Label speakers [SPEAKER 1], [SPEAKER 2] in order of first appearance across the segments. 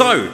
[SPEAKER 1] So,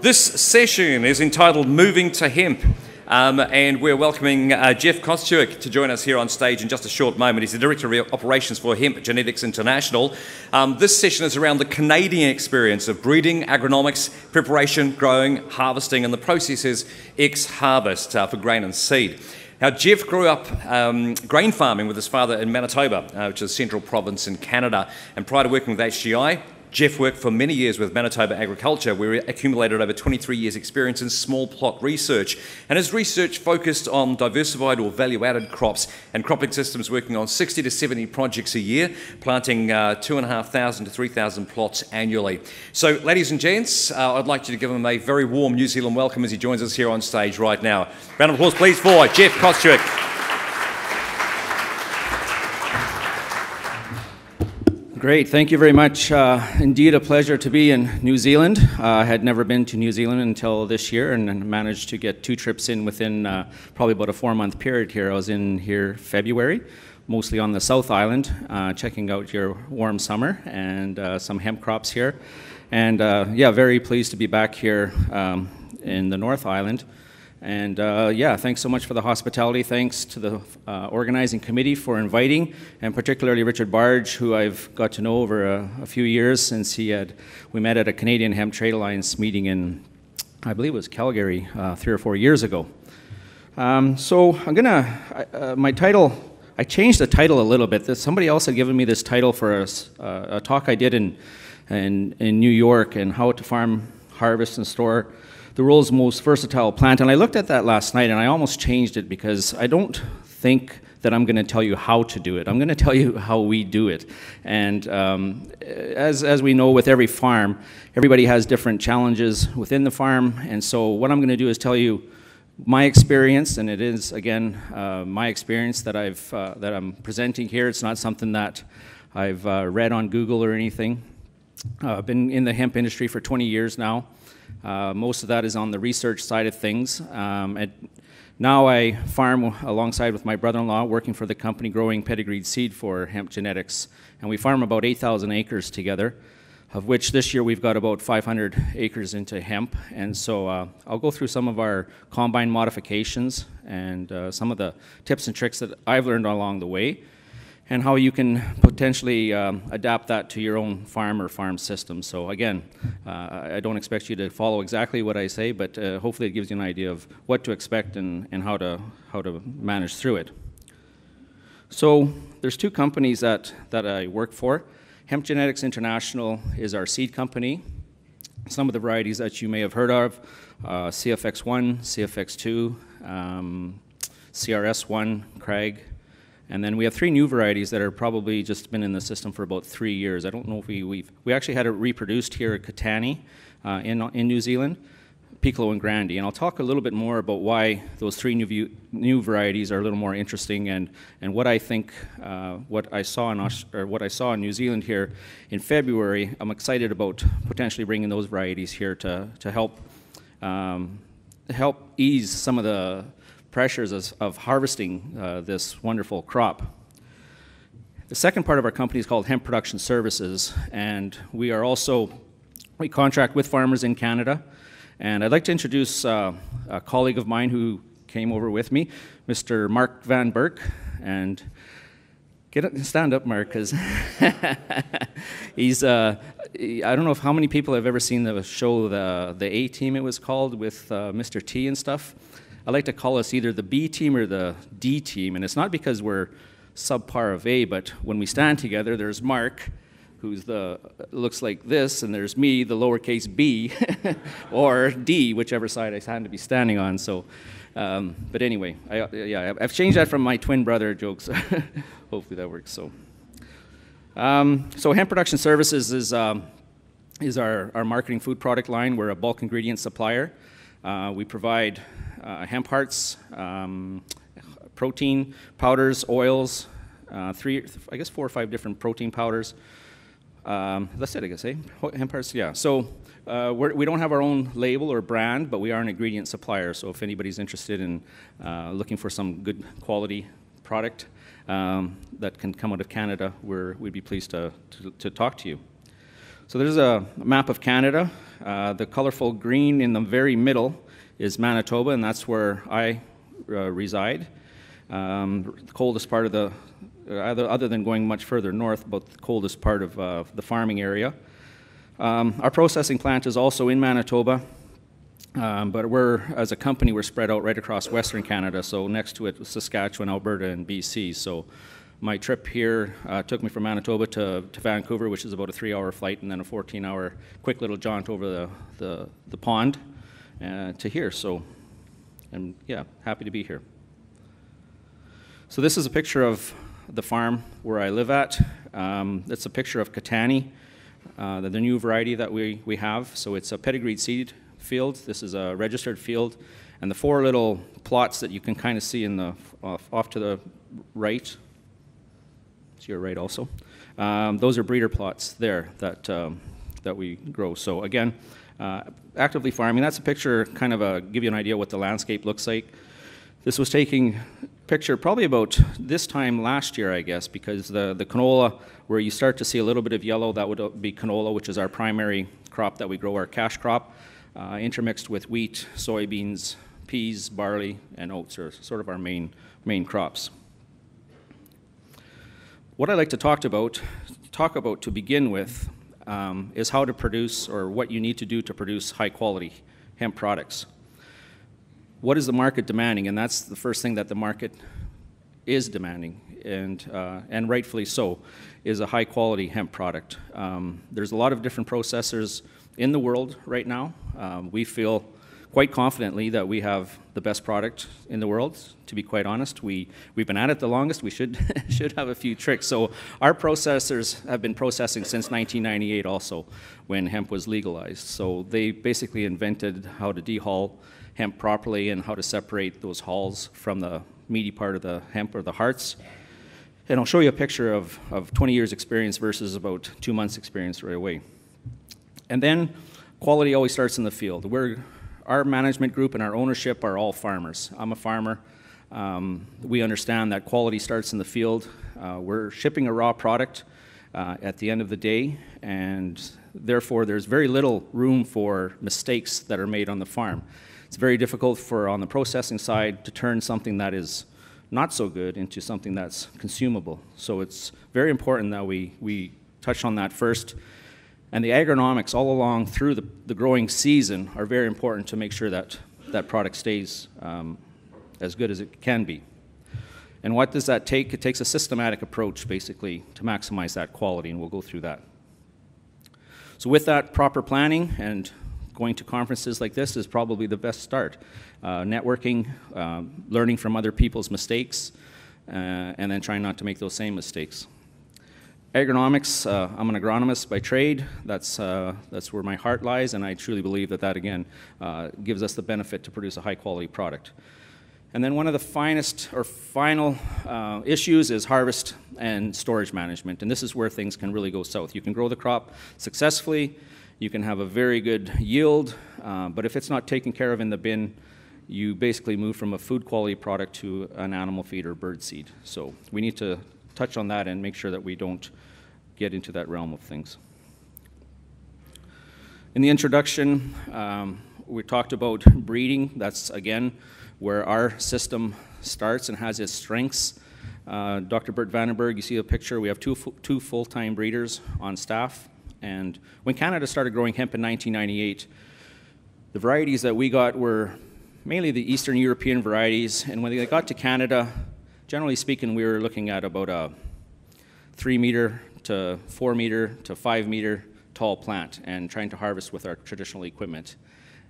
[SPEAKER 1] this session is entitled Moving to Hemp. Um, and we're welcoming uh, Jeff Kostuik to join us here on stage in just a short moment. He's the Director of Operations for Hemp Genetics International. Um, this session is around the Canadian experience of breeding, agronomics, preparation, growing, harvesting, and the processes ex harvest uh, for grain and seed. Now, Jeff grew up um, grain farming with his father in Manitoba, uh, which is a central province in Canada. And prior to working with HGI, Jeff worked for many years with Manitoba Agriculture, where he accumulated over 23 years' experience in small plot research. And his research focused on diversified or value added crops and cropping systems, working on 60 to 70 projects a year, planting uh, 2,500 to 3,000 plots annually. So, ladies and gents, uh, I'd like you to give him a very warm New Zealand welcome as he joins us here on stage right now. Round of applause, please, for Jeff Kostuik.
[SPEAKER 2] Great, thank you very much. Uh, indeed, a pleasure to be in New Zealand. Uh, I had never been to New Zealand until this year and managed to get two trips in within uh, probably about a four month period here. I was in here February, mostly on the South Island, uh, checking out your warm summer and uh, some hemp crops here. And uh, yeah, very pleased to be back here um, in the North Island. And uh, yeah, thanks so much for the hospitality. Thanks to the uh, organizing committee for inviting, and particularly Richard Barge, who I've got to know over a, a, few years since he had we met at a Canadian Hemp Trade Alliance meeting in, I believe it was Calgary, uh, three or four years ago. Um, so I'm gonna uh, my title. I changed the title a little bit. Somebody else had given me this title for a, a talk I did in, in in New York and how to farm, harvest, and store the world's most versatile plant. And I looked at that last night and I almost changed it because I don't think that I'm going to tell you how to do it. I'm going to tell you how we do it. And um, as, as we know with every farm, everybody has different challenges within the farm. And so what I'm going to do is tell you my experience, and it is, again, uh, my experience that, I've, uh, that I'm presenting here. It's not something that I've uh, read on Google or anything. Uh, I've been in the hemp industry for 20 years now. Uh, most of that is on the research side of things. Um, now I farm alongside with my brother-in-law, working for the company growing pedigreed seed for hemp genetics. And we farm about 8,000 acres together, of which this year we've got about 500 acres into hemp. And so uh, I'll go through some of our combine modifications and uh, some of the tips and tricks that I've learned along the way and how you can potentially um, adapt that to your own farm or farm system. So again, uh, I don't expect you to follow exactly what I say, but uh, hopefully it gives you an idea of what to expect and, and how, to, how to manage through it. So there's two companies that, that I work for. Hemp Genetics International is our seed company. Some of the varieties that you may have heard of, uh, CFX1, CFX2, um, CRS1, Craig, and then we have three new varieties that are probably just been in the system for about three years. I don't know if we, we've, we actually had it reproduced here at Katani uh, in, in New Zealand, Picolo and Grandi. And I'll talk a little bit more about why those three new, new varieties are a little more interesting and, and what I think, uh, what, I saw in or what I saw in New Zealand here in February. I'm excited about potentially bringing those varieties here to, to help, um, help ease some of the pressures of, of harvesting uh, this wonderful crop. The second part of our company is called Hemp Production Services, and we are also, we contract with farmers in Canada. And I'd like to introduce uh, a colleague of mine who came over with me, Mr. Mark Van Burk. And get up, stand up, Mark, because he's, uh, I don't know if how many people have ever seen the show, the, the A Team, it was called, with uh, Mr. T and stuff. I like to call us either the B team or the D team, and it's not because we're subpar of A, but when we stand together, there's Mark, who's the looks like this, and there's me, the lowercase b, or D, whichever side I happen to be standing on. So, um, but anyway, I, yeah, I've changed that from my twin brother jokes. Hopefully that works. So, um, so hemp production services is um, is our, our marketing food product line. We're a bulk ingredient supplier. Uh, we provide uh, hemp hearts, um, protein powders, oils, uh, three, I guess four or five different protein powders. Um, that's it, I guess, eh? Hemp hearts, yeah. So uh, we don't have our own label or brand, but we are an ingredient supplier. So if anybody's interested in uh, looking for some good quality product um, that can come out of Canada, we would be pleased to, to, to talk to you. So there's a map of Canada. Uh, the colorful green in the very middle is Manitoba, and that's where I uh, reside. Um, the coldest part of the, other, other than going much further north, but the coldest part of uh, the farming area. Um, our processing plant is also in Manitoba, um, but we're, as a company, we're spread out right across Western Canada. So next to it, Saskatchewan, Alberta, and BC. So my trip here uh, took me from Manitoba to, to Vancouver, which is about a three-hour flight, and then a 14-hour quick little jaunt over the, the, the pond uh, to here. So, I'm yeah, happy to be here. So this is a picture of the farm where I live at. Um, it's a picture of Katani, uh, the, the, new variety that we, we have. So it's a pedigreed seed field. This is a registered field. And the four little plots that you can kind of see in the off, off to the right, to your right also, um, those are breeder plots there that, um, that we grow. So again, uh, actively farming. That's a picture, kind of a, give you an idea what the landscape looks like. This was taking picture probably about this time last year, I guess, because the, the canola, where you start to see a little bit of yellow, that would be canola, which is our primary crop that we grow, our cash crop, uh, intermixed with wheat, soybeans, peas, barley, and oats are sort of our main, main crops. What I'd like to talk about, talk about to begin with um, is how to produce or what you need to do to produce high quality hemp products. What is the market demanding? And that's the first thing that the market is demanding, and, uh, and rightfully so, is a high quality hemp product. Um, there's a lot of different processors in the world right now. Um, we feel quite confidently that we have the best product in the world. To be quite honest, we we've been at it the longest. We should should have a few tricks. So our processors have been processing since 1998, also when hemp was legalized. So they basically invented how to dehull hemp properly and how to separate those hulls from the meaty part of the hemp or the hearts. And I'll show you a picture of, of 20 years experience versus about two months experience right away. And then quality always starts in the field. We're our management group and our ownership are all farmers. I'm a farmer. Um, we understand that quality starts in the field. Uh, we're shipping a raw product uh, at the end of the day, and therefore there's very little room for mistakes that are made on the farm. It's very difficult for on the processing side to turn something that is not so good into something that's consumable. So it's very important that we, we touch on that first and the agronomics all along through the, the growing season are very important to make sure that that product stays um, as good as it can be. And what does that take? It takes a systematic approach, basically, to maximize that quality, and we'll go through that. So with that proper planning and going to conferences like this is probably the best start. Uh, networking, uh, learning from other people's mistakes, uh, and then trying not to make those same mistakes. Agronomics, uh, I'm an agronomist by trade. That's, uh, that's where my heart lies, and I truly believe that that, again, uh, gives us the benefit to produce a high quality product. And then one of the finest or final uh, issues is harvest and storage management, and this is where things can really go south. You can grow the crop successfully, you can have a very good yield, uh, but if it's not taken care of in the bin, you basically move from a food quality product to an animal feed or bird seed. So we need to touch on that and make sure that we don't get into that realm of things. In the introduction, um, we talked about breeding. That's, again, where our system starts and has its strengths. Uh, Dr. Bert Vandenberg, you see a picture. We have two, two full-time breeders on staff. And when Canada started growing hemp in 1998, the varieties that we got were mainly the Eastern European varieties. And when they got to Canada, generally speaking, we were looking at about a three meter to four meter to five meter tall plant and trying to harvest with our traditional equipment.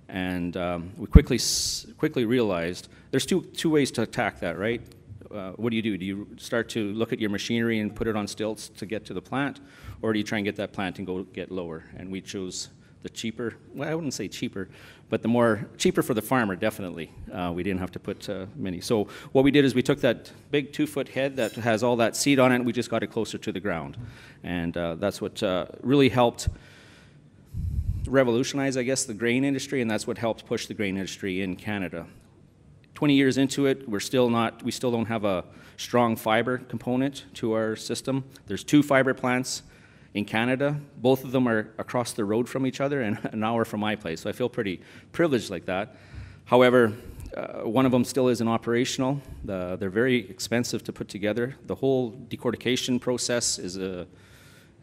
[SPEAKER 2] And um, we quickly, quickly realized there's two, two ways to attack that, right? Uh, what do you do? Do you start to look at your machinery and put it on stilts to get to the plant, or do you try and get that plant and go get lower? And we chose the cheaper, well, I wouldn't say cheaper, but the more cheaper for the farmer, definitely. Uh, we didn't have to put uh, many. So what we did is we took that big two-foot head that has all that seed on it, and we just got it closer to the ground. And uh, that's what uh, really helped revolutionize, I guess, the grain industry, and that's what helped push the grain industry in Canada. 20 years into it, we're still not, we still don't have a strong fiber component to our system. There's two fiber plants in Canada. Both of them are across the road from each other and an hour from my place, so I feel pretty privileged like that. However, uh, one of them still isn't operational. The, they're very expensive to put together. The whole decortication process is a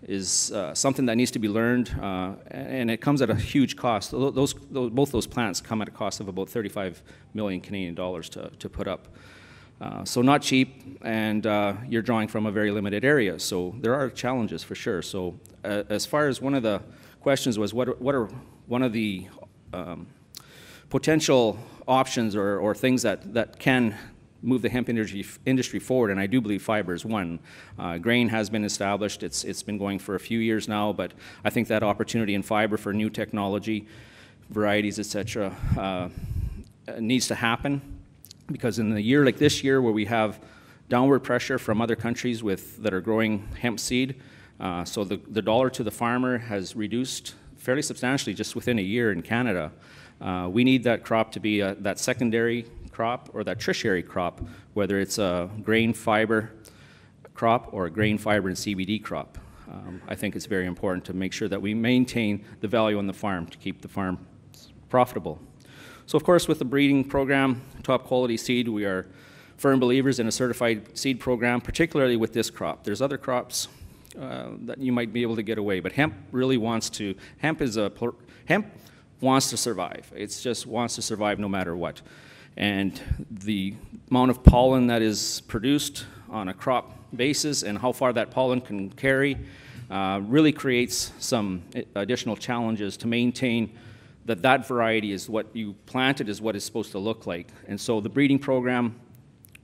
[SPEAKER 2] is uh, something that needs to be learned, uh, and it comes at a huge cost. Those, those, both those plants come at a cost of about 35 million Canadian dollars to, to put up. Uh, so not cheap, and uh, you're drawing from a very limited area. So there are challenges for sure. So uh, as far as one of the questions was, what are, what are one of the um, potential options or, or things that, that can move the hemp industry, industry forward, and I do believe fiber is one. Uh, grain has been established, it's, it's been going for a few years now, but I think that opportunity in fiber for new technology, varieties, etc., uh, needs to happen because in a year like this year where we have downward pressure from other countries with, that are growing hemp seed, uh, so the, the dollar to the farmer has reduced fairly substantially just within a year in Canada. Uh, we need that crop to be a, that secondary crop or that tertiary crop, whether it's a grain fiber crop or a grain fiber and CBD crop. Um, I think it's very important to make sure that we maintain the value on the farm to keep the farm profitable. So of course with the breeding program, top quality seed, we are firm believers in a certified seed program, particularly with this crop. There's other crops uh, that you might be able to get away, but hemp really wants to, hemp is a, hemp wants to survive. It just wants to survive no matter what and the amount of pollen that is produced on a crop basis and how far that pollen can carry uh, really creates some additional challenges to maintain that that variety is what you planted is what it's supposed to look like. And so the breeding program,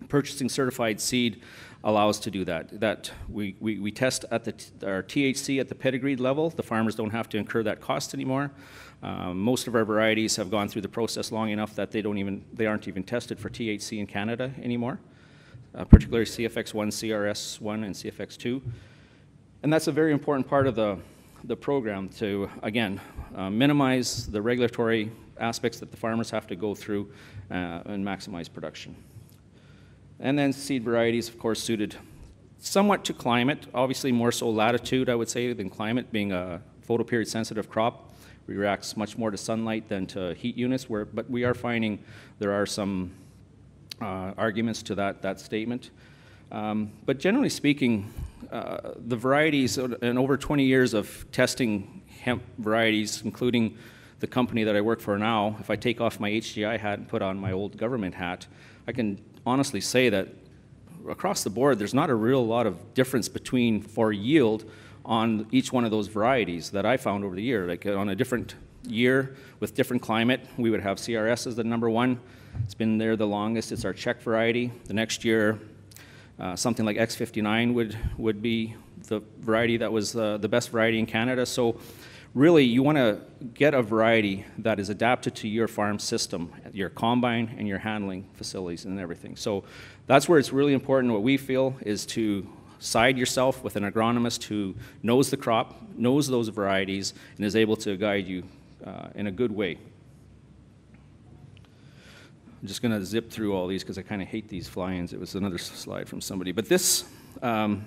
[SPEAKER 2] purchasing certified seed, allows to do that. That we, we, we test at the our THC at the pedigree level. The farmers don't have to incur that cost anymore. Um, most of our varieties have gone through the process long enough that they don't even they aren't even tested for THC in Canada anymore, uh, particularly CFX1, CRS1, and CFX2. And that's a very important part of the, the program to, again, uh, minimize the regulatory aspects that the farmers have to go through uh, and maximize production. And then seed varieties, of course, suited somewhat to climate, obviously more so latitude, I would say, than climate, being a photoperiod sensitive crop reacts much more to sunlight than to heat units, where, but we are finding there are some uh, arguments to that, that statement. Um, but generally speaking, uh, the varieties, in over 20 years of testing hemp varieties, including the company that I work for now, if I take off my HGI hat and put on my old government hat, I can honestly say that across the board, there's not a real lot of difference between for yield on each one of those varieties that I found over the year. Like on a different year with different climate, we would have CRS as the number one. It's been there the longest. It's our Czech variety. The next year, uh, something like X59 would, would be the variety that was uh, the best variety in Canada. So really, you want to get a variety that is adapted to your farm system, your combine and your handling facilities and everything. So that's where it's really important. What we feel is to side yourself with an agronomist who knows the crop, knows those varieties, and is able to guide you uh, in a good way. I'm just going to zip through all these because I kind of hate these fly-ins. It was another slide from somebody. But this, um,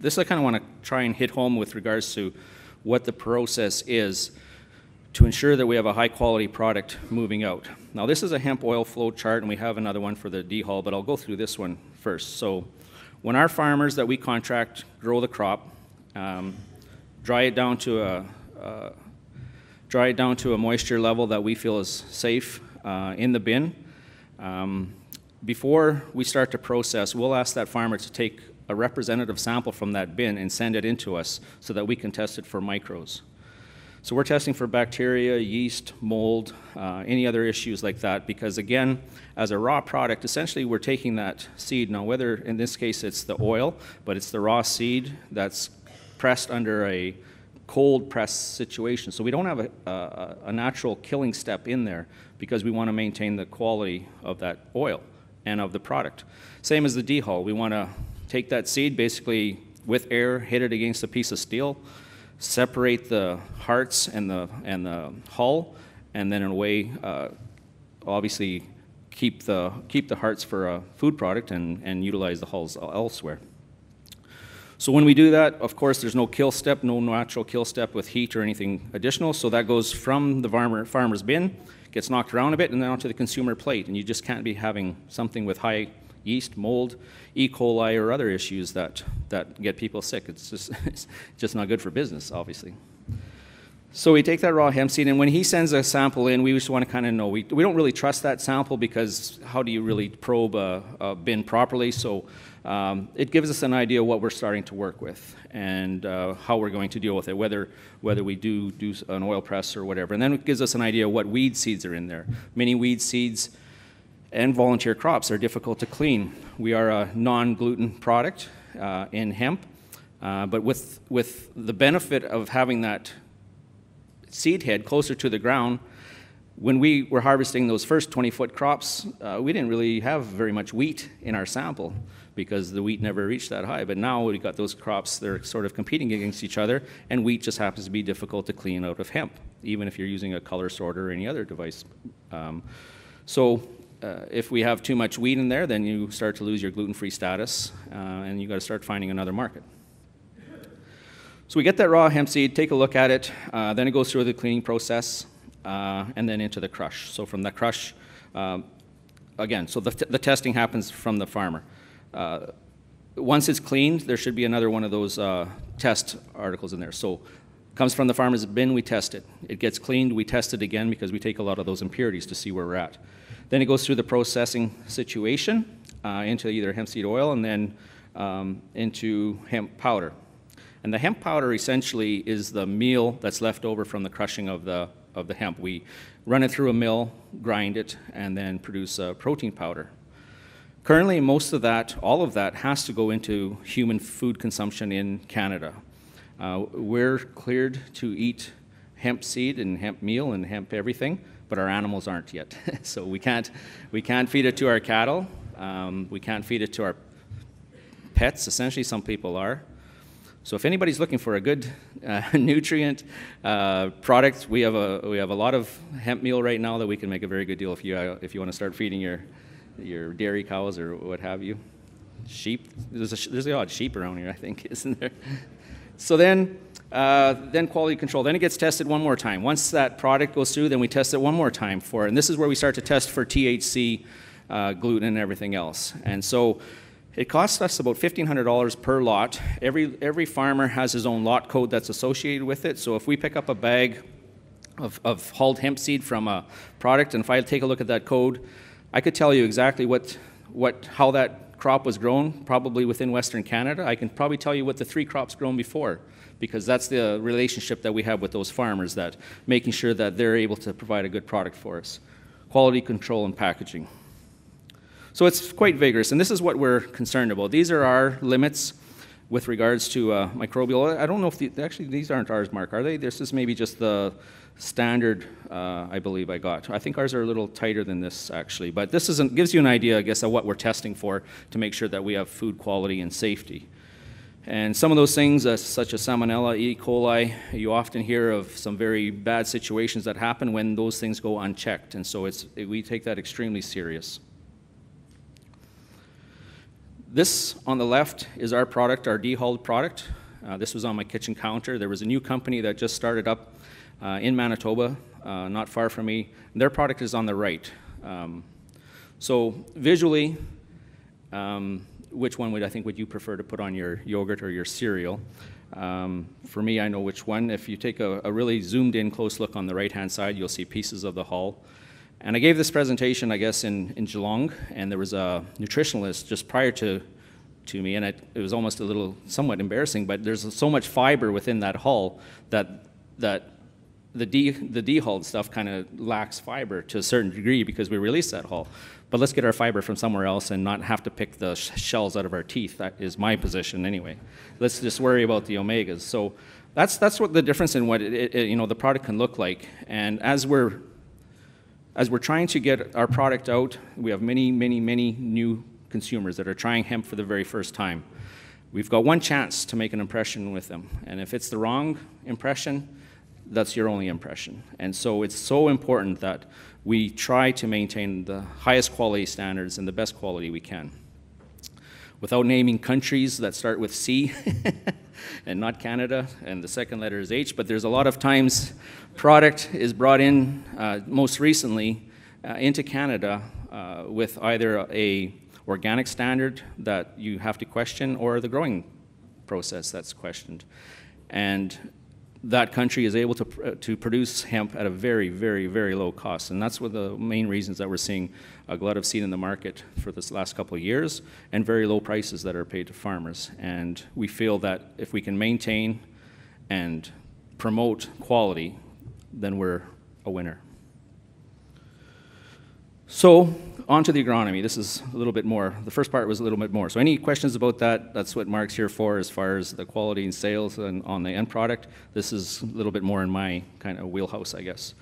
[SPEAKER 2] this I kind of want to try and hit home with regards to what the process is to ensure that we have a high quality product moving out. Now this is a hemp oil flow chart and we have another one for the dehull, but I'll go through this one first. So when our farmers that we contract grow the crop, um, dry it down to a uh, dry it down to a moisture level that we feel is safe uh, in the bin. Um, before we start to process, we'll ask that farmer to take a representative sample from that bin and send it into us so that we can test it for micros. So we're testing for bacteria, yeast, mold, uh, any other issues like that because again, as a raw product, essentially we're taking that seed, now whether in this case it's the oil, but it's the raw seed that's pressed under a cold press situation. So we don't have a, a, a natural killing step in there because we want to maintain the quality of that oil and of the product. Same as the dehull, we want to take that seed basically with air, hit it against a piece of steel, separate the hearts and the, and the hull, and then in a way, uh, obviously, keep the, keep the hearts for a food product and, and utilize the hulls elsewhere. So when we do that, of course, there's no kill step, no natural kill step with heat or anything additional. So that goes from the farmer, farmer's bin, gets knocked around a bit, and then onto the consumer plate. And you just can't be having something with high yeast, mold, E. coli, or other issues that, that get people sick. It's just, it's just not good for business, obviously. So we take that raw hemp seed, and when he sends a sample in, we just want to kind of know. We, we don't really trust that sample because how do you really probe a, a bin properly? So um, it gives us an idea what we're starting to work with and uh, how we're going to deal with it, whether, whether we do do an oil press or whatever. And then it gives us an idea what weed seeds are in there. Many weed seeds and volunteer crops are difficult to clean. We are a non-gluten product uh, in hemp, uh, but with, with the benefit of having that seed head closer to the ground, when we were harvesting those first 20 foot crops, uh, we didn't really have very much wheat in our sample because the wheat never reached that high. But now we've got those crops, they're sort of competing against each other, and wheat just happens to be difficult to clean out of hemp, even if you're using a color sorter or any other device. Um, so uh, if we have too much wheat in there, then you start to lose your gluten free status, uh, and you've got to start finding another market. So we get that raw hemp seed, take a look at it, uh, then it goes through the cleaning process, uh, and then into the crush. So from the crush, um, again, so the, the testing happens from the farmer. Uh, once it's cleaned, there should be another one of those uh, test articles in there. So comes from the farmer's bin, we test it. It gets cleaned, we test it again because we take a lot of those impurities to see where we're at. Then it goes through the processing situation uh, into either hemp seed oil and then um, into hemp powder. And the hemp powder essentially is the meal that's left over from the crushing of the, of the hemp. We run it through a mill, grind it, and then produce a protein powder. Currently, most of that, all of that, has to go into human food consumption in Canada. Uh, we're cleared to eat hemp seed and hemp meal and hemp everything, but our animals aren't yet. so we can't, we can't feed it to our cattle. Um, we can't feed it to our pets. Essentially, some people are. So if anybody's looking for a good uh, nutrient uh, product, we have a we have a lot of hemp meal right now that we can make a very good deal if you uh, if you want to start feeding your your dairy cows or what have you. Sheep, there's a, there's the odd sheep around here, I think, isn't there? So then, uh, then quality control. Then it gets tested one more time. Once that product goes through, then we test it one more time for it. And this is where we start to test for THC, uh, gluten, and everything else. And so it costs us about $1,500 per lot. Every, every farmer has his own lot code that's associated with it. So if we pick up a bag of, of hulled hemp seed from a product, and if I take a look at that code, I could tell you exactly what, what, how that crop was grown, probably within Western Canada. I can probably tell you what the three crops grown before, because that's the relationship that we have with those farmers, that making sure that they're able to provide a good product for us. Quality control and packaging. So it's quite vigorous, and this is what we're concerned about. These are our limits with regards to uh, microbial. I don't know if the, actually these aren't ours, Mark, are they? This is maybe just the standard, uh, I believe I got. I think ours are a little tighter than this actually, but this isn't, gives you an idea, I guess, of what we're testing for to make sure that we have food quality and safety. And some of those things, uh, such as Salmonella, E. coli, you often hear of some very bad situations that happen when those things go unchecked, and so it's, we take that extremely serious. This on the left is our product, our dehulled product. Uh, this was on my kitchen counter. There was a new company that just started up uh, in Manitoba, uh, not far from me. Their product is on the right. Um, so visually, um, which one would I think would you prefer to put on your yogurt or your cereal? Um, for me, I know which one. If you take a, a really zoomed in close look on the right hand side, you'll see pieces of the hull. And I gave this presentation, I guess, in, in Geelong, and there was a nutritionalist just prior to, to me, and it, it was almost a little somewhat embarrassing, but there's so much fiber within that hull that, that the, de, the dehulled stuff kind of lacks fiber to a certain degree because we release that hull. But let's get our fiber from somewhere else and not have to pick the sh shells out of our teeth. That is my position anyway. Let's just worry about the omegas. So that's, that's what the difference in what it, it, you know, the product can look like. And as we're as we're trying to get our product out, we have many, many, many new consumers that are trying hemp for the very first time. We've got one chance to make an impression with them, and if it's the wrong impression, that's your only impression. And so it's so important that we try to maintain the highest quality standards and the best quality we can. Without naming countries that start with C and not Canada, and the second letter is H, but there's a lot of times product is brought in, uh, most recently, uh, into Canada uh, with either a organic standard that you have to question or the growing process that's questioned. And that country is able to, uh, to produce hemp at a very, very, very low cost. And that's one of the main reasons that we're seeing a glut of seed in the market for this last couple of years and very low prices that are paid to farmers. And we feel that if we can maintain and promote quality, then we're a winner. So on to the agronomy. This is a little bit more. The first part was a little bit more. So any questions about that? That's what Mark's here for as far as the quality and sales and on the end product. This is a little bit more in my kind of wheelhouse, I guess.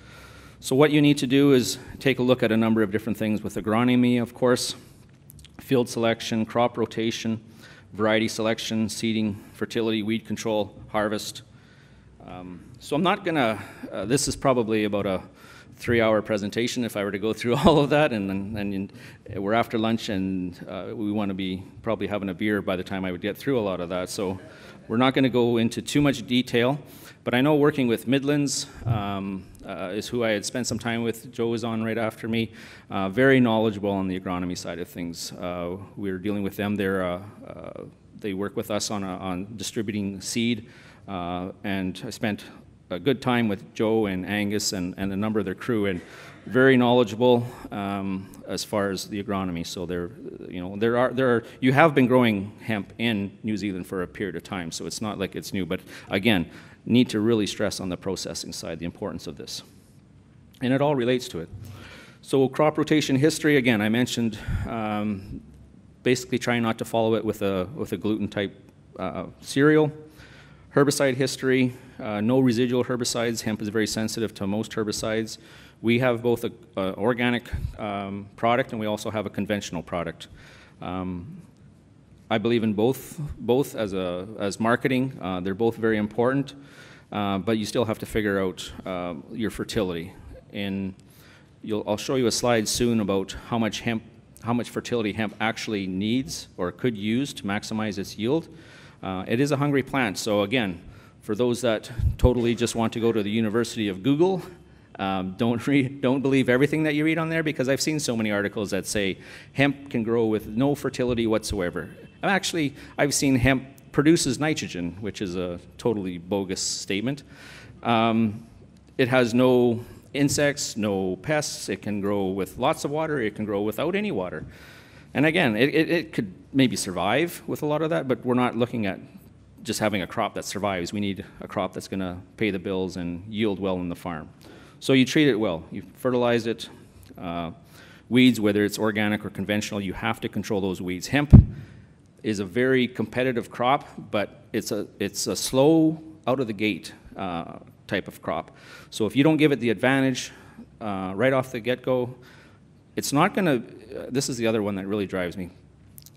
[SPEAKER 2] So what you need to do is take a look at a number of different things with agronomy, of course, field selection, crop rotation, variety selection, seeding, fertility, weed control, harvest. Um, so I'm not gonna, uh, this is probably about a three hour presentation if I were to go through all of that. And, and we're after lunch and uh, we want to be probably having a beer by the time I would get through a lot of that. So we're not going to go into too much detail. But I know working with Midlands um, uh, is who I had spent some time with. Joe was on right after me. Uh, very knowledgeable on the agronomy side of things. Uh, we are dealing with them. They're, uh, uh, they work with us on, a, on distributing seed. and I spent a good time with Joe and Angus and, and a number of their crew, and very knowledgeable um, as far as the agronomy. So there, you know, there are there are you have been growing hemp in New Zealand for a period of time, so it's not like it's new. But again, need to really stress on the processing side the importance of this, and it all relates to it. So crop rotation history again, I mentioned. Um, basically, trying not to follow it with a with a gluten type uh, cereal. Herbicide history, uh, no residual herbicides. Hemp is very sensitive to most herbicides. We have both an organic um, product and we also have a conventional product. Um, I believe in both, both as, a, as marketing. Uh, they're both very important, uh, but you still have to figure out uh, your fertility. And I'll show you a slide soon about how much hemp, how much fertility hemp actually needs or could use to maximize its yield. Uh, it is a hungry plant, so again, for those that totally just want to go to the University of Google, um, don't, don't believe everything that you read on there because I've seen so many articles that say hemp can grow with no fertility whatsoever. Actually, I've seen hemp produces nitrogen, which is a totally bogus statement. Um, it has no insects, no pests. It can grow with lots of water. It can grow without any water. And again, it, it, it, could maybe survive with a lot of that, but we're not looking at just having a crop that survives. We need a crop that's going to pay the bills and yield well in the farm. So you treat it well. You fertilize it. Uh, weeds, whether it's organic or conventional, you have to control those weeds. Hemp is a very competitive crop, but it's a, it's a slow, out of the gate uh, type of crop. So if you don't give it the advantage uh, right off the get go, it's not going to, Uh, this is the other one that really drives me,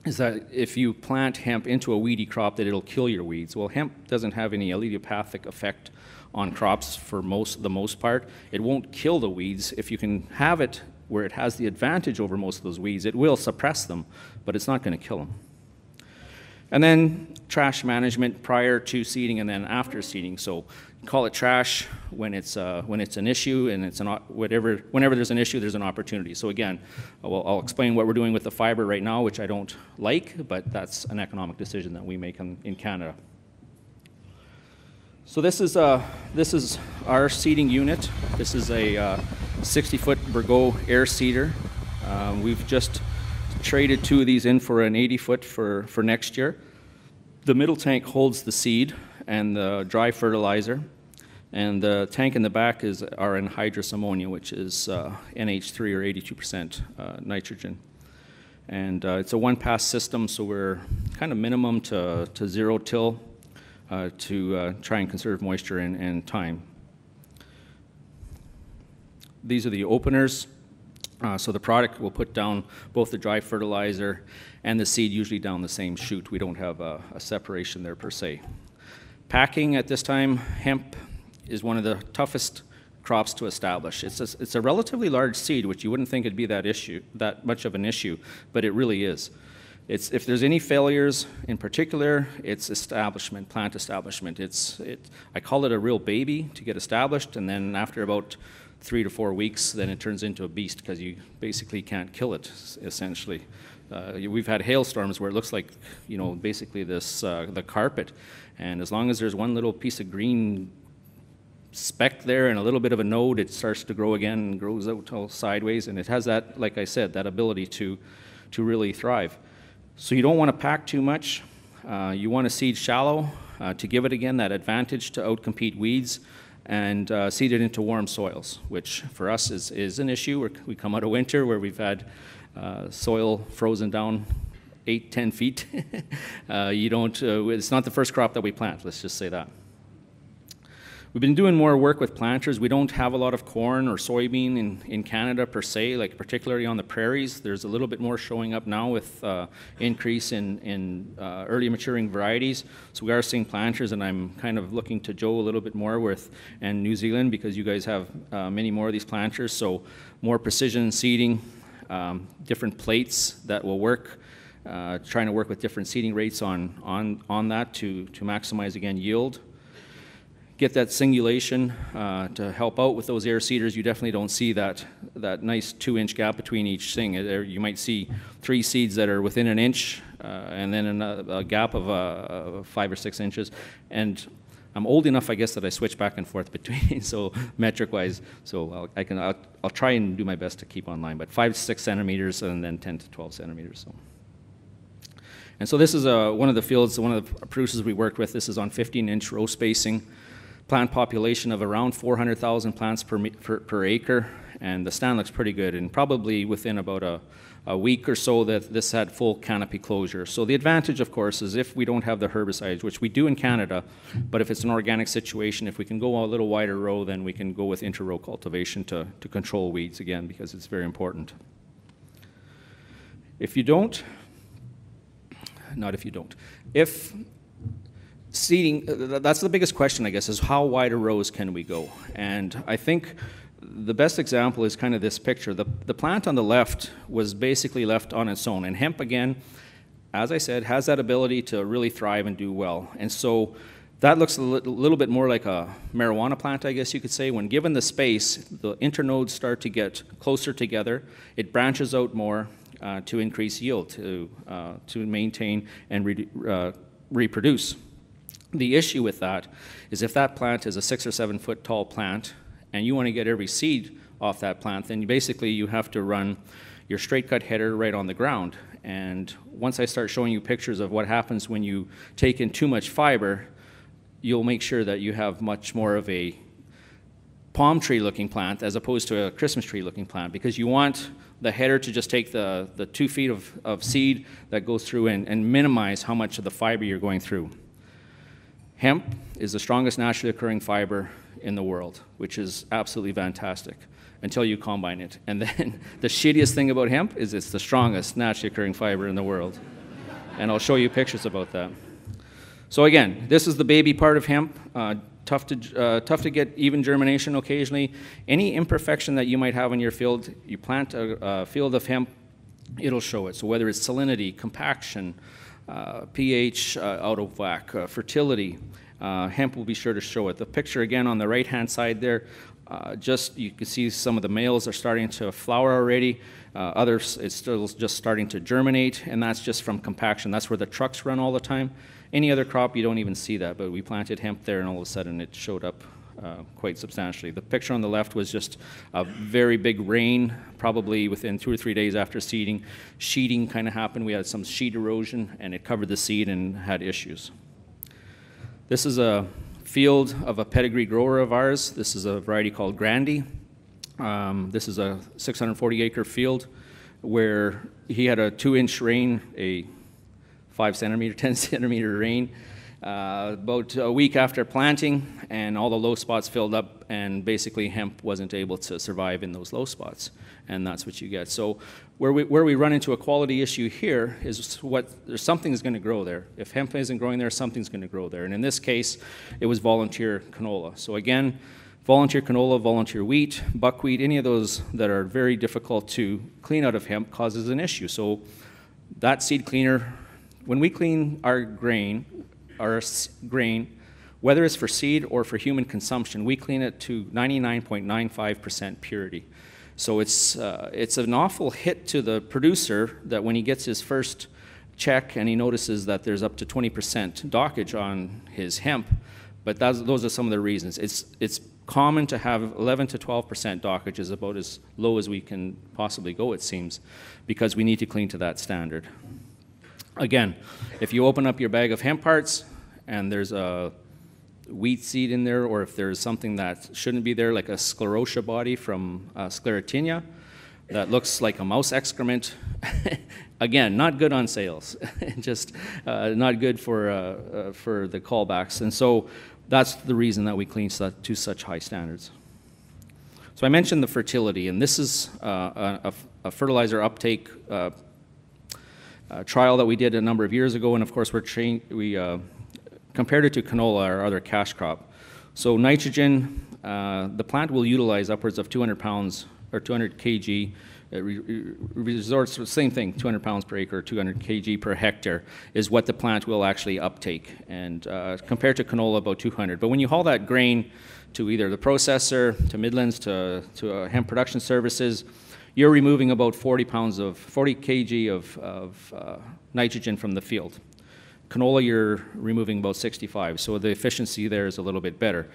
[SPEAKER 2] is that if you plant hemp into a weedy crop that it'll kill your weeds. Well, hemp doesn't have any allelopathic effect on crops for most the most part. It won't kill the weeds. If you can have it where it has the advantage over most of those weeds, it will suppress them, but it's not going to kill them. And then trash management prior to seeding and then after seeding. So call it trash when it's, uh, when it's an issue and it's an, whatever, whenever there's an issue, there's an opportunity. So again, I'll, I'll explain what we're doing with the fiber right now, which I don't like, but that's an economic decision that we make in, in Canada. So this is, uh, this is our seeding unit. This is a 60-foot uh, air seeder. Um, we've just traded two of these in for an 80 foot for, for next year. The middle tank holds the seed and the dry fertilizer. And the tank in the back is our anhydrous ammonia, which is uh, NH3 or 82% uh, nitrogen. And uh, it's a one-pass system, so we're kind of minimum to, to zero till uh, to uh, try and conserve moisture and, and time. These are the openers. Uh, so the product will put down both the dry fertilizer and the seed usually down the same chute. We don't have a, a, separation there per se. Packing at this time, hemp is one of the toughest crops to establish. It's a, it's a relatively large seed, which you wouldn't think it'd be that issue, that much of an issue, but it really is. It's, if there's any failures in particular, it's establishment, plant establishment. It's, it, I call it a real baby to get established, and then after about three to four weeks, then it turns into a beast because you basically can't kill it, essentially. Uh, we've had hailstorms where it looks like, you know, basically this, uh, the carpet. And as long as there's one little piece of green speck there and a little bit of a node, it starts to grow again and grows out all sideways. And it has that, like I said, that ability to, to really thrive. So you don't want to pack too much. Uh, you want to seed shallow uh, to give it again that advantage to outcompete weeds and uh, seed it into warm soils, which for us is, is an issue. We're, we come out of winter where we've had uh, soil frozen down eight, ten feet. uh, you don't, uh, it's not the first crop that we plant, let's just say that. We've been doing more work with planters. We don't have a lot of corn or soybean in, in Canada per se, like particularly on the prairies. There's a little bit more showing up now with uh, increase in, in uh, early maturing varieties. So we are seeing planters, and I'm kind of looking to Joe a little bit more with and New Zealand because you guys have uh, many more of these planters. So more precision seeding, um, different plates that will work. Uh, trying to work with different seeding rates on, on, on that to, to maximize again yield get that singulation uh, to help out with those air seeders, you definitely don't see that, that nice two inch gap between each thing. You might see three seeds that are within an inch uh, and then a, a gap of uh, five or six inches. And I'm old enough, I guess, that I switch back and forth between, so metric wise, so I'll, I can, I'll, I'll, try and do my best to keep online, but five to six centimeters and then 10 to 12 centimeters. So. And so this is a, uh, one of the fields, one of the producers we worked with. This is on 15 inch row spacing plant population of around 400,000 plants per, per, per, acre, and the stand looks pretty good, and probably within about a, a week or so that this had full canopy closure. So the advantage, of course, is if we don't have the herbicides, which we do in Canada, but if it's an organic situation, if we can go a little wider row, then we can go with inter-row cultivation to, to control weeds again, because it's very important. If you don't, not if you don't, if seeding, uh, that's the biggest question, I guess, is how wide a rows can we go? And I think the best example is kind of this picture. The, the plant on the left was basically left on its own. And hemp, again, as I said, has that ability to really thrive and do well. And so that looks a little bit more like a marijuana plant, I guess you could say. When given the space, the internodes start to get closer together. It branches out more to increase yield, to, uh, to maintain and re uh, reproduce. The issue with that is if that plant is a six or seven foot tall plant and you want to get every seed off that plant, then you basically you have to run your straight cut header right on the ground. And once I start showing you pictures of what happens when you take in too much fiber, you'll make sure that you have much more of a palm tree looking plant as opposed to a Christmas tree looking plant because you want the header to just take the, the two feet of, of seed that goes through and, and minimize how much of the fiber you're going through. Hemp is the strongest naturally occurring fiber in the world, which is absolutely fantastic until you combine it. And then the shittiest thing about hemp is it's the strongest naturally occurring fiber in the world. And I'll show you pictures about that. So again, this is the baby part of hemp. Uh, tough to uh, tough to get even germination occasionally. Any imperfection that you might have in your field, you plant a, a field of hemp, it'll show it. So whether it's salinity, compaction, uh, pH uh, out of whack, uh, fertility. hemp will be sure to show it. The picture again on the right hand side there, just you can see some of the males are starting to flower already. others, it's still just starting to germinate, and that's just from compaction. That's where the trucks run all the time. Any other crop, you don't even see that, but we planted hemp there, and all of a sudden it showed up uh, quite substantially. The picture on the left was just a very big rain, probably within two or three days after seeding. Sheeting kind of happened. We had some sheet erosion, and it covered the seed and had issues. This is a field of a pedigree grower of ours. This is a variety called Grandi. Um, this is a 640 acre field where he had a two inch rain, a five centimeter, 10 centimeter rain. Uh, about a week after planting, and all the low spots filled up, and basically hemp wasn't able to survive in those low spots, and that's what you get. So where we, where we run into a quality issue here is what there's something something's going to grow there. If hemp isn't growing there, something's going to grow there. And in this case, it was volunteer canola. So again, volunteer canola, volunteer wheat, buckwheat, any of those that are very difficult to clean out of hemp causes an issue. So That seed cleaner, when we clean our grain, our grain, whether it's for seed or for human consumption, we clean it to 99.95% purity. So it's, uh, it's an awful hit to the producer that when he gets his first check and he notices that there's up to 20% dockage on his hemp, but those are some of the reasons. It's, it's common to have 11 to 12% dockage is about as low as we can possibly go, it seems, because we need to clean to that standard. Again, if you open up your bag of hemp hearts and there's a wheat seed in there, or if there's something that shouldn't be there, like a sclerotia body from uh, sclerotinia that looks like a mouse excrement, again, not good on sales, just uh, not good for, uh, uh, for the callbacks. And so that's the reason that we clean to such high standards. So I mentioned the fertility, and this is uh, a, a, fertilizer uptake uh, uh, trial that we did a number of years ago, and of course we're trained, we compared it to canola, our other cash crop. So nitrogen, uh, the plant will utilize upwards of 200 pounds or 200 kg. It re resorts to the same thing, 200 pounds per acre, 200 kg per hectare is what the plant will actually uptake. And uh, compared to canola, about 200. But when you haul that grain to either the processor, to Midlands, to, to uh, hemp production services, you're removing about 40 pounds of, 40 kg of, of uh, nitrogen from the field. Canola, you're removing about 65, so the efficiency there is a little bit better.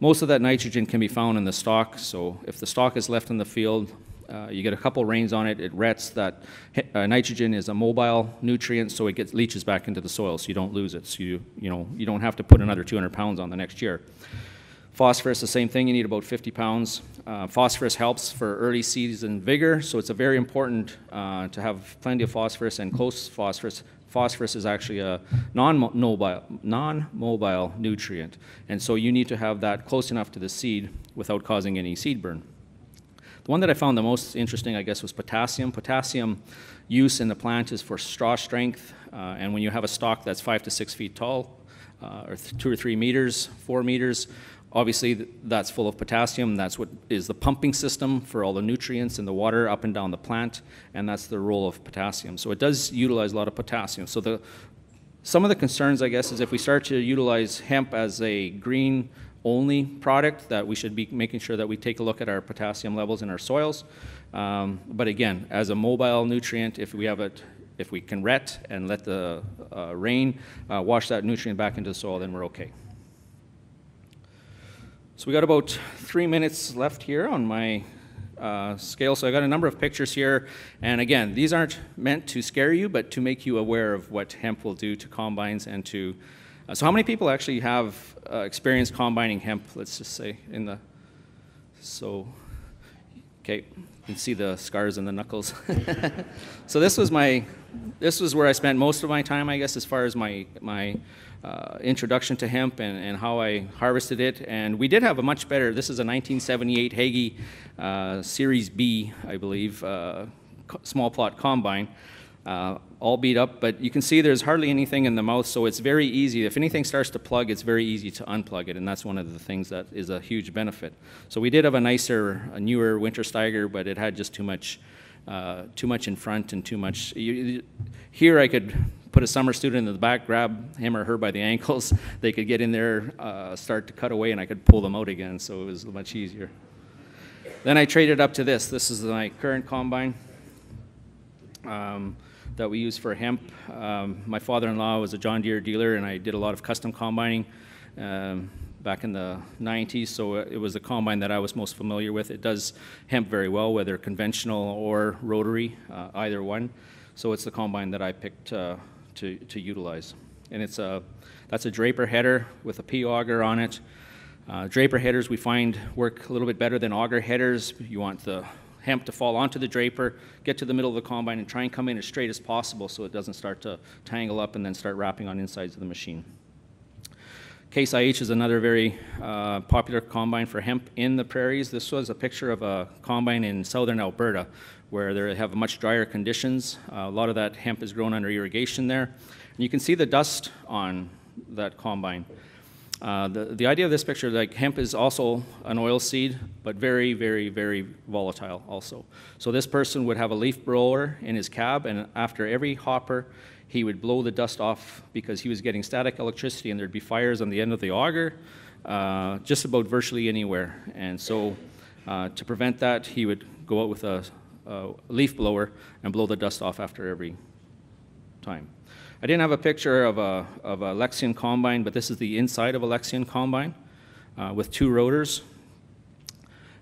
[SPEAKER 2] Most of that nitrogen can be found in the stalk, so if the stalk is left in the field, uh, you get a couple rains on it, it rets that uh, nitrogen is a mobile nutrient, so it gets leaches back into the soil, so you don't lose it. So you, you know, you don't have to put another 200 pounds on the next year. Phosphorus, the same thing, you need about 50 pounds. Uh, phosphorus helps for early season vigor, so it's a very important uh, to have plenty of phosphorus and close phosphorus phosphorus is actually a non-mobile, non-mobile nutrient, and so you need to have that close enough to the seed without causing any seed burn. The one that I found the most interesting, I guess, was potassium. Potassium use in the plant is for straw strength, uh, and when you have a stalk that's five to six feet tall, uh, or two or three meters, four meters, Obviously, that's full of potassium. That's what is the pumping system for all the nutrients in the water up and down the plant, and that's the role of potassium. So it does utilize a lot of potassium. So the, some of the concerns, I guess, is if we start to utilize hemp as a green only product, that we should be making sure that we take a look at our potassium levels in our soils. Um, but again, as a mobile nutrient, if we have it, if we can ret and let the uh, rain uh, wash that nutrient back into the soil, then we're okay. So we got about three minutes left here on my uh, scale. So I got a number of pictures here. And again, these aren't meant to scare you, but to make you aware of what hemp will do to combines and to. Uh, so how many people actually have uh, experience combining hemp? Let's just say in the. So, okay, you can see the scars and the knuckles. so this was my, this was where I spent most of my time, I guess, as far as my my uh, introduction to hemp and, and, how I harvested it. And we did have a much better, this is a 1978 Hege uh, Series B, I believe, uh, small plot combine. Uh, all beat up, but you can see there's hardly anything in the mouth, so it's very easy. If anything starts to plug, it's very easy to unplug it, and that's one of the things that is a huge benefit. So we did have a nicer, a newer Wintersteiger, but it had just too much, uh, too much in front and too much. You, here I could put a summer student in the back, grab him or her by the ankles. They could get in there, uh, start to cut away, and I could pull them out again, so it was much easier. Then I traded up to this. This is my current combine um, that we use for hemp. Um, my father-in-law was a John Deere dealer, and I did a lot of custom combining um, back in the 90s, so it was the combine that I was most familiar with. It does hemp very well, whether conventional or rotary, uh, either one. So it's the combine that I picked uh, to, to utilize. And it's a, that's a draper header with a pea auger on it. Uh, draper headers we find work a little bit better than auger headers. You want the hemp to fall onto the draper, get to the middle of the combine, and try and come in as straight as possible so it doesn't start to tangle up and then start wrapping on insides of the machine. Case IH is another very uh, popular combine for hemp in the prairies. This was a picture of a combine in southern Alberta where they have much drier conditions. Uh, a lot of that hemp is grown under irrigation there. And you can see the dust on that combine. Uh, the, the idea of this picture, like hemp is also an oil seed, but very, very, very volatile also. So this person would have a leaf blower in his cab, and after every hopper, he would blow the dust off because he was getting static electricity, and there'd be fires on the end of the auger, uh, just about virtually anywhere. And so uh, to prevent that, he would go out with a, a leaf blower and blow the dust off after every time. I didn't have a picture of a, of a Lexion combine, but this is the inside of a Lexion combine uh, with two rotors.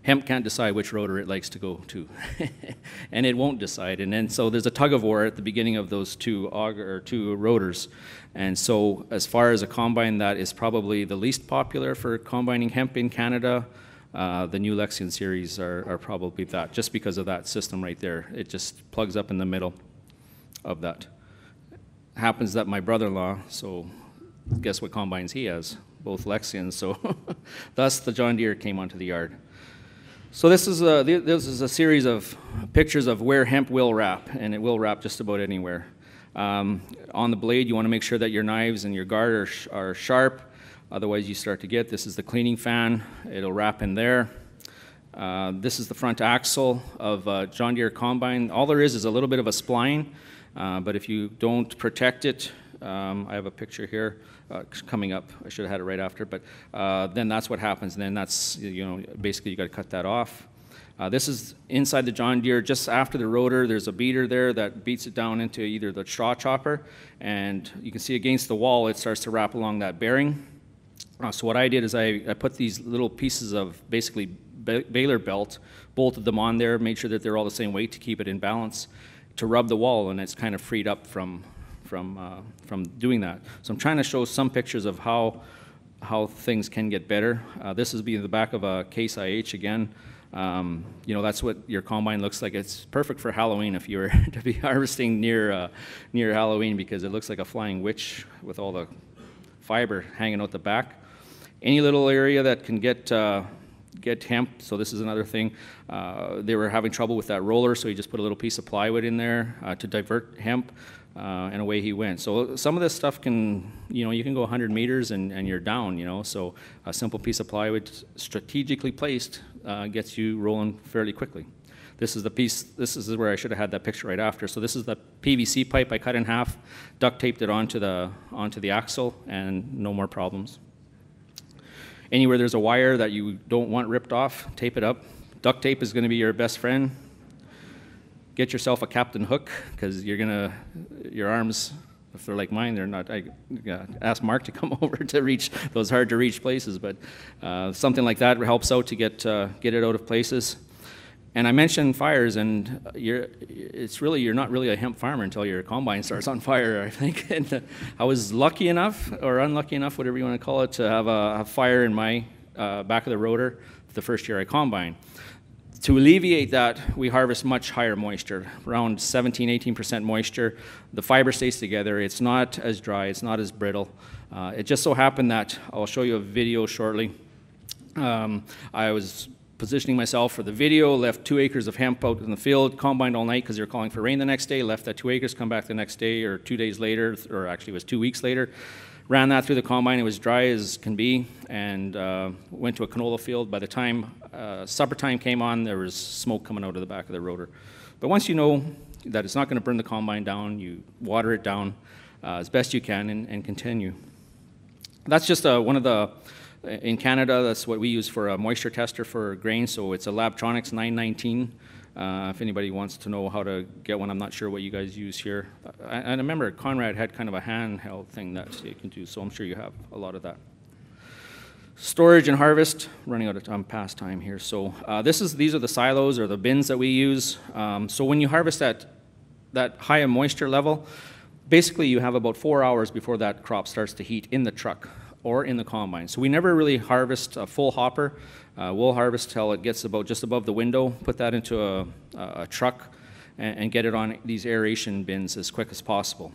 [SPEAKER 2] Hemp can't decide which rotor it likes to go to, and it won't decide. And then so there's a tug of war at the beginning of those two auger or two rotors. And so as far as a combine that is probably the least popular for combining hemp in Canada, uh, the new Lexion series are, are probably that, just because of that system right there. It just plugs up in the middle of that happens that my brother-in-law, so guess what combines he has? Both Lexions. So thus the John Deere came onto the yard. So this is a this is a series of pictures of where hemp will wrap, and it will wrap just about anywhere. Um, on the blade, you want to make sure that your knives and your guard are, sh are sharp. Otherwise, you start to get this is the cleaning fan. It'll wrap in there. Uh, this is the front axle of a John Deere combine. All there is is a little bit of a spline. Uh, but if you don't protect it, um, I have a picture here uh, coming up. I should have had it right after, but uh, then that's what happens. And then that's, you know, basically you got to cut that off. Uh, this is inside the John Deere, just after the rotor. There's a beater there that beats it down into either the straw chopper, and you can see against the wall it starts to wrap along that bearing. Uh, so what I did is I, I put these little pieces of basically baler belt, bolted them on there, made sure that they're all the same weight to keep it in balance to rub the wall, and it's kind of freed up from, from, uh, from doing that. So I'm trying to show some pictures of how, how things can get better. Uh, this is being the back of a Case IH again. Um, you know, that's what your combine looks like. It's perfect for Halloween if you were to be harvesting near, uh, near Halloween because it looks like a flying witch with all the fiber hanging out the back. Any little area that can get uh, get hemp, so this is another thing. Uh, they were having trouble with that roller, so he just put a little piece of plywood in there uh, to divert hemp, uh, and away he went. So some of this stuff can, you know, you can go 100 meters and, and you're down, you know, so a simple piece of plywood strategically placed uh, gets you rolling fairly quickly. This is the piece, this is where I should have had that picture right after. So this is the PVC pipe I cut in half, duct taped it onto the, onto the axle, and no more problems. Anywhere there's a wire that you don't want ripped off, tape it up. Duct tape is going to be your best friend. Get yourself a captain hook because you're to, your arms, if they're like mine, they're not. I uh, ask Mark to come over to reach those hard to reach places, but uh, something like that helps out to get, uh, get it out of places. And I mentioned fires, and you're, it's really you're not really a hemp farmer until your combine starts on fire. I think. And uh, I was lucky enough, or unlucky enough, whatever you want to call it, to have a, a fire in my uh, back of the rotor the first year I combine. To alleviate that, we harvest much higher moisture, around 17, 18% moisture. The fiber stays together. It's not as dry. It's not as brittle. Uh, it just so happened that I'll show you a video shortly. Um, I was positioning myself for the video, left two acres of hemp out in the field, combined all night because they were calling for rain the next day, left that two acres, come back the next day or two days later, or actually it was two weeks later, ran that through the combine, it was dry as can be, and uh, went to a canola field. By the time uh, supper time came on, there was smoke coming out of the back of the rotor. But once you know that it's not going to burn the combine down, you water it down uh, as best you can and, and continue. That's just uh, one of the in Canada, that's what we use for a moisture tester for grain, so it's a Labtronics 919. Uh, if anybody wants to know how to get one, I'm not sure what you guys use here. I, I remember Conrad had kind of a handheld thing that you can do, so I'm sure you have a lot of that. Storage and harvest, running out of time, past time here. So uh, this is these are the silos or the bins that we use. Um, so when you harvest at that high moisture level, basically you have about four hours before that crop starts to heat in the truck or in the combine. So we never really harvest a full hopper. Uh, we'll harvest till it gets about just above the window, put that into a, a truck, and, and, get it on these aeration bins as quick as possible.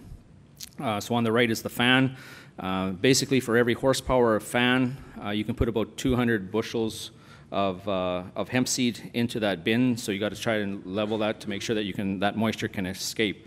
[SPEAKER 2] Uh, so on the right is the fan. Uh, basically, for every horsepower of fan, uh, you can put about 200 bushels of, uh, of hemp seed into that bin. So you got to try and level that to make sure that you can that moisture can escape.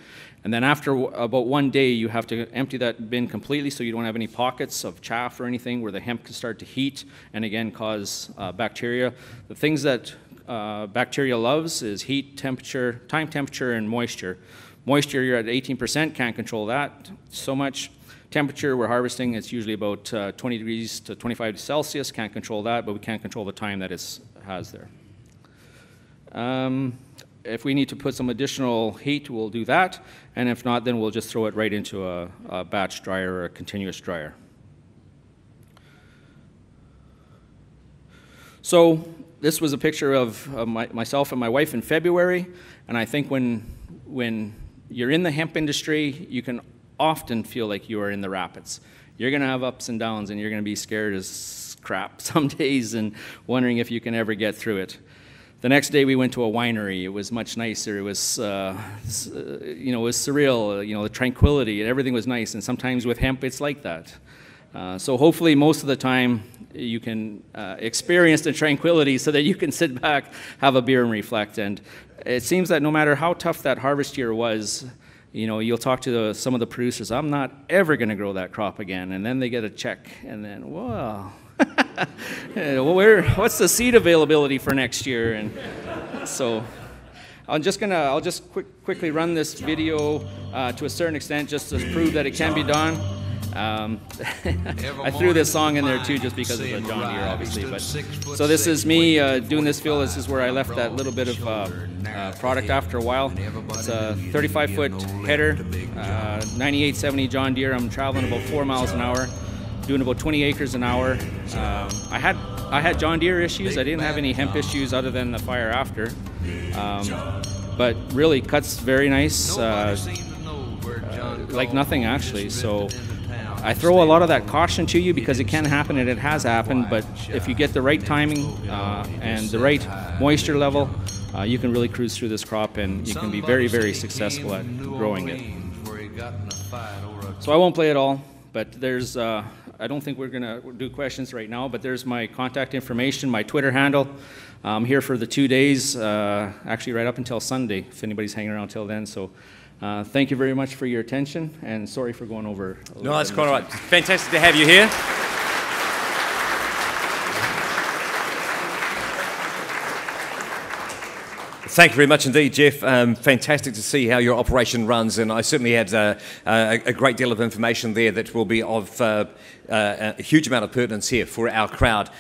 [SPEAKER 2] And then after about one day, you have to empty that bin completely so you don't have any pockets of chaff or anything where the hemp can start to heat and again cause uh, bacteria. The things that uh, bacteria loves is heat, temperature, time temperature, and moisture. Moisture, you're at 18%, can't control that so much. Temperature, we're harvesting, it's usually about uh, 20 degrees to 25 Celsius, can't control that, but we can't control the time that it has there. Um, if we need to put some additional heat, we'll do that, and if not, then we'll just throw it right into a, a batch dryer or a continuous dryer. So this was a picture of, of my, myself and my wife in February, and I think when, when you're in the hemp industry, you can often feel like you are in the rapids. You're going to have ups and downs, and you're going to be scared as crap some days and wondering if you can ever get through it. The next day we went to a winery. It was much nicer. It was, uh, you know, it was surreal. You know, the tranquility and everything was nice. And sometimes with hemp, it's like that. Uh, so hopefully, most of the time, you can uh, experience the tranquility so that you can sit back, have a beer, and reflect. And it seems that no matter how tough that harvest year was, you know, you'll talk to the, some of the producers. I'm not ever going to grow that crop again, and then they get a check, and then, well, where, what's the seed availability for next year? And so. I'm just gonna, I'll just quick, quickly run this video uh, to a certain extent just to prove that it can be done. Um, I threw this song in there too, just because of the John Deere, obviously. But so this is me uh, doing this field. This is where I left that little bit of uh, uh, product after a while. It's a 35 foot header, 9870 uh, John Deere. I'm traveling about four miles an hour, doing about 20 acres an hour. Um, I had I had John Deere issues. I didn't have any hemp issues other than the fire after. Um, but really cuts very nice, uh, uh, like nothing actually. So I throw a lot of that caution to you because it can happen and it has happened, but if you get the right timing uh, and the right moisture level, uh, you can really cruise through this crop and you can be very, very successful at growing it. So I won't play it all, but there's, uh, I don't think we're going to do questions right now, but there's my contact information, my Twitter handle. I'm here for the two days, uh, actually right up until Sunday, if anybody's hanging around till then. So uh, thank you very much for your attention, and sorry for going over.
[SPEAKER 1] No, that's quite all right. Fantastic to have you here. Thank you very much indeed, Jeff. Um, fantastic to see how your operation runs, and I certainly had uh, a, a, great deal of information there that will be of uh, uh, a huge amount of pertinence here for our crowd.